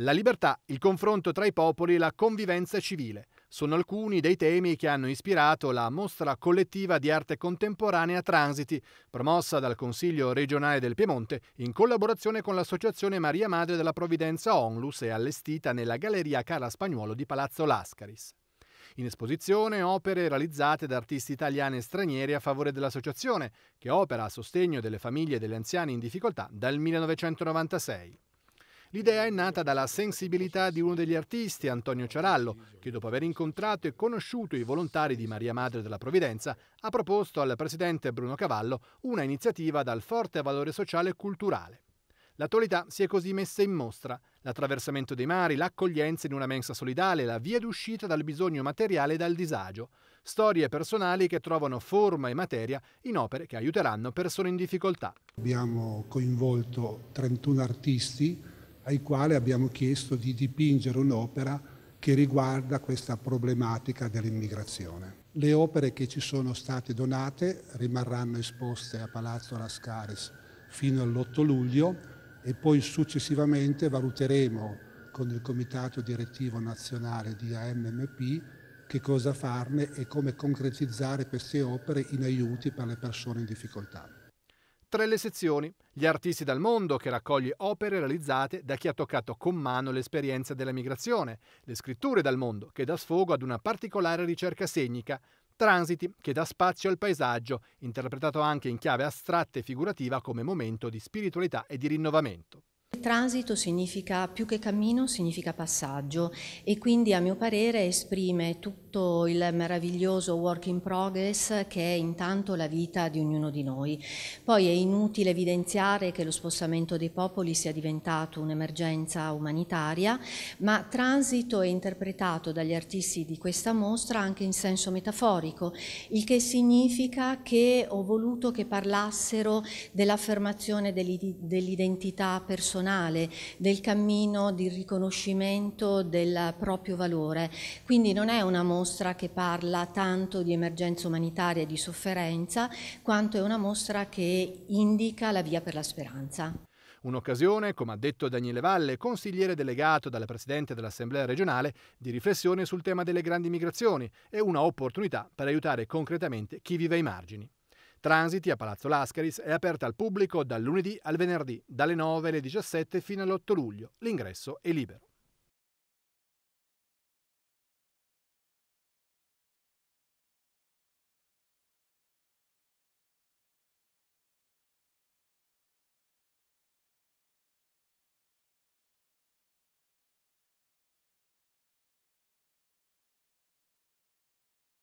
La libertà, il confronto tra i popoli e la convivenza civile sono alcuni dei temi che hanno ispirato la mostra collettiva di arte contemporanea Transiti, promossa dal Consiglio regionale del Piemonte in collaborazione con l'Associazione Maria Madre della Provvidenza Onlus e allestita nella Galleria Carla Spagnuolo di Palazzo Lascaris. In esposizione opere realizzate da artisti italiani e stranieri a favore dell'associazione, che opera a sostegno delle famiglie degli anziani in difficoltà dal 1996. L'idea è nata dalla sensibilità di uno degli artisti, Antonio Ciarallo, che dopo aver incontrato e conosciuto i volontari di Maria Madre della Provvidenza ha proposto al presidente Bruno Cavallo una iniziativa dal forte valore sociale e culturale. L'attualità si è così messa in mostra. L'attraversamento dei mari, l'accoglienza in una mensa solidale, la via d'uscita dal bisogno materiale e dal disagio. Storie personali che trovano forma e materia in opere che aiuteranno persone in difficoltà. Abbiamo coinvolto 31 artisti ai quali abbiamo chiesto di dipingere un'opera che riguarda questa problematica dell'immigrazione. Le opere che ci sono state donate rimarranno esposte a Palazzo Lascaris fino all'8 luglio e poi successivamente valuteremo con il Comitato Direttivo Nazionale di AMMP che cosa farne e come concretizzare queste opere in aiuti per le persone in difficoltà. Tre le sezioni, gli artisti dal mondo che raccoglie opere realizzate da chi ha toccato con mano l'esperienza della migrazione, le scritture dal mondo che dà sfogo ad una particolare ricerca segnica, transiti che dà spazio al paesaggio, interpretato anche in chiave astratta e figurativa come momento di spiritualità e di rinnovamento. Transito significa più che cammino, significa passaggio e quindi a mio parere esprime tutto il meraviglioso work in progress che è intanto la vita di ognuno di noi. Poi è inutile evidenziare che lo spostamento dei popoli sia diventato un'emergenza umanitaria, ma transito è interpretato dagli artisti di questa mostra anche in senso metaforico, il che significa che ho voluto che parlassero dell'affermazione dell'identità personale personale, del cammino di riconoscimento del proprio valore. Quindi non è una mostra che parla tanto di emergenza umanitaria e di sofferenza, quanto è una mostra che indica la via per la speranza. Un'occasione, come ha detto Daniele Valle, consigliere delegato dalla Presidente dell'Assemblea regionale, di riflessione sul tema delle grandi migrazioni e una opportunità per aiutare concretamente chi vive ai margini. Transiti a Palazzo Lascaris è aperta al pubblico dal lunedì al venerdì, dalle 9 alle 17 fino all'8 luglio. L'ingresso è libero.